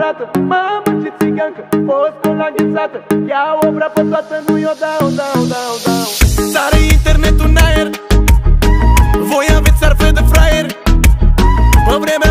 arată Mamă ce țigancă, fost cu la ghețată Ia obra pe toată, nu i-o dau, dau, dau, dau. Sare internetul în aer. Voi aveți arfă de fraier. Pe vremea